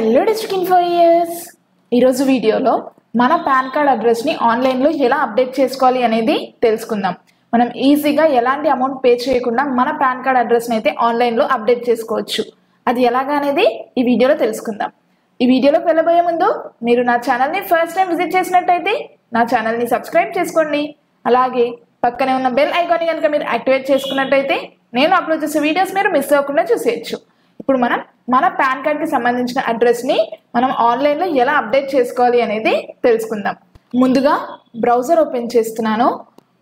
District info years ఈరోజు వీడియోలో మన పాన్ కార్డ్ అడ్రస్ని ఆన్లైన్లో ఎలా అప్డేట్ చేసుకోవాలి అనేది తెలుసుకుందాం. మనం ఈజీగా ఎలాంటి అమౌంట్ పే చేయకుండా మన పాన్ కార్డ్ అడ్రస్ని అయితే ఆన్లైన్లో అప్డేట్ చేసుకోవచ్చు. అది ఎలాగా అనేది ఈ వీడియోలో తెలుసుకుందాం. ఈ వీడియోలోకి వెళ్ళబోయే ముందు మీరు నా ఛానల్ని ఫస్ట్ టైం విజిట్ చేసినట్టయితే నా ఛానల్ని సబ్స్క్రైబ్ చేసుకోండి. అలాగే పక్కనే ఉన్న బెల్ ఐకాన్ని కనుక మీరు యాక్టివేట్ చేసుకున్నట్టయితే నేను అప్లోడ్ చేసే వీడియోస్ మీరు మిస్ అవ్వకుండా చూసేయచ్చు. ఇప్పుడు మనం మన పాన్ కార్డ్కి సంబంధించిన అడ్రస్ని మనం ఆన్లైన్లో ఎలా అప్డేట్ చేసుకోవాలి అనేది తెలుసుకుందాం. ముందుగా బ్రౌజర్ ఓపెన్ చేస్తున్నాను.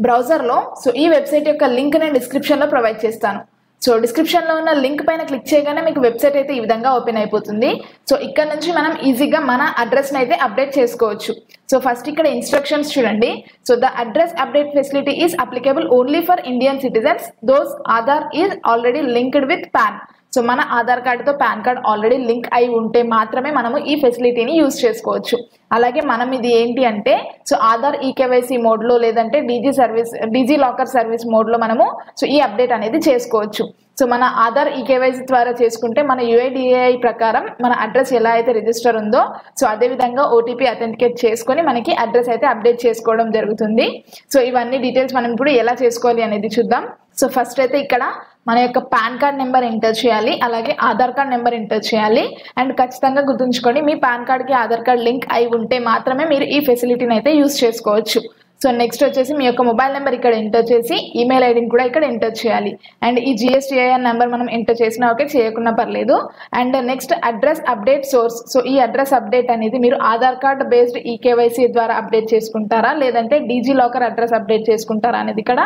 బ్రౌజర్లో సో ఈ వెబ్సైట్ యొక్క లింక్ నేను డిస్క్రిప్షన్లో ప్రొవైడ్ చేస్తాను. సో డిస్క్రిప్షన్లో ఉన్న లింక్ పైన క్లిక్ చేయగానే మీకు వెబ్సైట్ అయితే ఈ విధంగా ఓపెన్ అయిపోతుంది. సో ఇక్కడ నుంచి మనం ఈజీగా మన అడ్రస్ని అయితే అప్డేట్ చేసుకోవచ్చు. సో ఫస్ట్ ఇక్కడ ఇన్స్ట్రక్షన్స్ చూడండి. So the address update facility is applicable only for Indian citizens. Those Aadhaar is already linked with PAN. So మన ఆధార్ కార్డుతో పాన్ కార్డ్ ఆల్రెడీ లింక్ అయి ఉంటే మాత్రమే మనము ఈ ఫెసిలిటీని యూజ్ చేసుకోవచ్చు. అలాగే మనం ఇది ఏంటి అంటే సో ఆధార్ ఈకేవైసీ మోడ్లో లేదంటే DG service DigiLocker service మోడ్లో మనము సో ఈ అప్డేట్ అనేది చేసుకోవచ్చు. సో మన ఆధార్ ఈకేవైసీ ద్వారా చేసుకుంటే మన యుఐడిఏఐ ప్రకారం మన అడ్రస్ ఎలా అయితే రిజిస్టర్ ఉందో సో అదే విధంగా ఓటీపీ అథెంటికేట్ చేసుకొని మనకి అడ్రస్ అయితే అప్డేట్ చేసుకోవడం జరుగుతుంది. సో ఇవన్నీ డీటెయిల్స్ మనం ఇప్పుడు ఎలా చేసుకోవాలి అనేది చూద్దాం. సో ఫస్ట్ అయితే ఇక్కడ మన యొక్క పాన్ కార్డ్ నెంబర్ ఎంటర్ చేయాలి అలాగే ఆధార్ కార్డ్ నెంబర్ ఎంటర్ చేయాలి. అండ్ ఖచ్చితంగా గుర్తుంచుకోండి మీ పాన్ కార్డ్కి ఆధార్ కార్డ్ లింక్ అయి ఉంటే మాత్రమే మీరు ఈ ఫెసిలిటీని అయితే యూస్ చేసుకోవచ్చు. సో నెక్స్ట్ వచ్చేసి మీ యొక్క మొబైల్ నెంబర్ ఇక్కడ ఎంటర్ చేసి ఈమెయిల్ ఐడిని కూడా ఇక్కడ ఎంటర్ చేయాలి. అండ్ ఈ జిఎస్టీఐఎన్ నెంబర్ మనం ఎంటర్ చేసినా ఓకే చేయకున్నా పర్లేదు. And next address update source so ఈ అడ్రస్ అప్డేట్ అనేది మీరు Aadhaar card based e KYC ద్వారా అప్డేట్ చేసుకుంటారా? లేదంటే డీజీ లాకర్ అడ్రస్ అప్డేట్ చేసుకుంటారా అనేది ఇక్కడ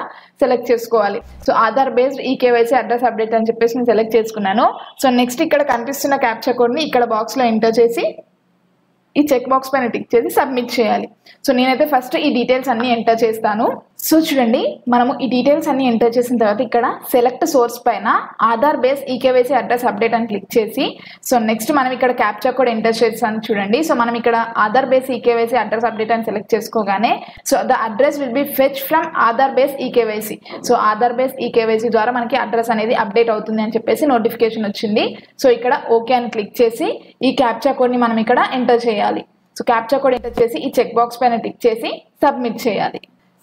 సెలెక్ట్ చేసుకోవాలి. So Aadhaar based e KYC address update అని చెప్పేసి నేను సెలెక్ట్ చేసుకున్నాను. సో నెక్స్ట్ ఇక్కడ కనిపిస్తున్న క్యాప్చర్ కోడ్ని ఇక్కడ బాక్స్లో ఎంటర్ చేసి ఈ చెక్ బాక్స్ పైన టిక్ చేసి సబ్మిట్ చేయాలి. సో నేనైతే ఫస్ట్ ఈ డీటెయిల్స్ అన్ని ఎంటర్ చేస్తాను. సో చూడండి మనము ఈ డీటెయిల్స్ అన్ని ఎంటర్ చేసిన తర్వాత ఇక్కడ సెలెక్ట్ సోర్స్ పైన Aadhaar base e KYC address update అని క్లిక్ చేసి సో నెక్స్ట్ మనం ఇక్కడ క్యాప్చర్ కోడ్ ఎంటర్ చేస్తాను చూడండి. సో మనం ఇక్కడ Aadhaar base e KYC address update అని select చేసుకోగానే so the address will be fetch from Aadhaar base e KYC so Aadhaar base e KYC ద్వారా మనకి అడ్రస్ అనేది అప్డేట్ అవుతుంది అని చెప్పేసి నోటిఫికేషన్ వచ్చింది. సో ఇక్కడ ఓకే అని క్లిక్ చేసి ఈ క్యాప్చర్ కోడ్ని మనం ఇక్కడ ఎంటర్ చేయాలి. సో క్యాప్చర్ కోడ్ ఎంటర్ చేసి ఈ చెక్ బాక్స్ పైన టిక్ చేసి సబ్మిట్ చేయాలి.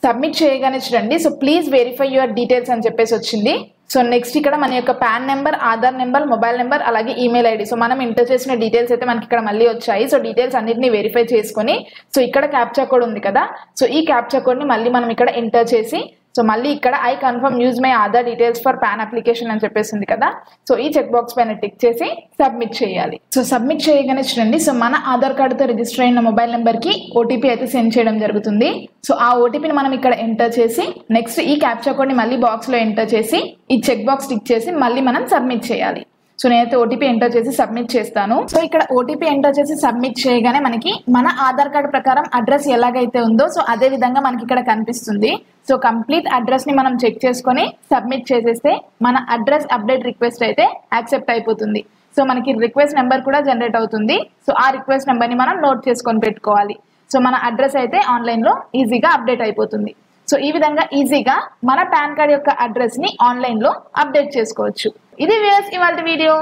సబ్మిట్ చేయగానే చూడండి. So please verify your details అని చెప్పేసి వచ్చింది. సో నెక్స్ట్ ఇక్కడ మన యొక్క PAN number Aadhaar number mobile number అలాగే ఈమెయిల్ ఐడి సో మనం ఎంటర్ చేసిన డీటెయిల్స్ అయితే మనకి ఇక్కడ మళ్ళీ వచ్చాయి. సో డీటెయిల్స్ అన్నిటిని వెరిఫై చేసుకొని సో ఇక్కడ క్యాప్చా కోడ్ ఉంది కదా. సో ఈ క్యాప్చా కోడ్ని మళ్ళీ మనం ఇక్కడ ఎంటర్ చేసి సో మళ్ళీ ఇక్కడ I confirm use my Aadhaar details for PAN application అని చెప్పేసి ఉంది కదా. సో ఈ చెక్ బాక్స్ పైన టిక్ చేసి సబ్మిట్ చేయాలి. సో సబ్మిట్ చేయగానే చూడండి సో మన ఆధార్ కార్డుతో రిజిస్టర్ అయిన మొబైల్ నెంబర్కి ఓటీపీ అయితే సెండ్ చేయడం జరుగుతుంది. సో ఆ ఓటీపీని మనం ఇక్కడ ఎంటర్ చేసి నెక్స్ట్ ఈ క్యాప్చర్ కోడ్ని మళ్ళీ బాక్స్లో ఎంటర్ చేసి ఈ చెక్ బాక్స్ టిక్ చేసి మళ్ళీ మనం సబ్మిట్ చేయాలి. సో నేనైతే ఓటీపీ ఎంటర్ చేసి సబ్మిట్ చేస్తాను. సో ఇక్కడ ఓటీపీ ఎంటర్ చేసి సబ్మిట్ చేయగానే మనకి మన ఆధార్ కార్డు ప్రకారం అడ్రస్ ఎలాగైతే ఉందో సో అదే విధంగా మనకి ఇక్కడ కనిపిస్తుంది. సో కంప్లీట్ అడ్రస్ని మనం చెక్ చేసుకొని సబ్మిట్ చేసేస్తే మన అడ్రస్ అప్డేట్ రిక్వెస్ట్ అయితే యాక్సెప్ట్ అయిపోతుంది. సో మనకి రిక్వెస్ట్ నెంబర్ కూడా జనరేట్ అవుతుంది. సో ఆ రిక్వెస్ట్ నెంబర్ని మనం నోట్ చేసుకొని పెట్టుకోవాలి. సో మన అడ్రస్ అయితే ఆన్లైన్లో ఈజీగా అప్డేట్ అయిపోతుంది. సో ఈ విధంగా ఈజీగా మన పాన్ కార్డ్ యొక్క అడ్రస్ని ఆన్లైన్లో అప్డేట్ చేసుకోవచ్చు. ఇది వ్యూస్ ఇవాళ వీడియో.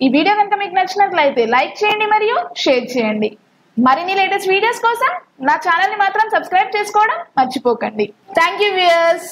ఈ వీడియో కనుక మీకు నచ్చినట్లయితే లైక్ చేయండి మరియు షేర్ చేయండి. మరిన్ని లేటెస్ట్ వీడియోస్ కోసం నా ఛానల్ని మాత్రం సబ్స్క్రైబ్ చేసుకోవడం మర్చిపోకండి. Thank you viewers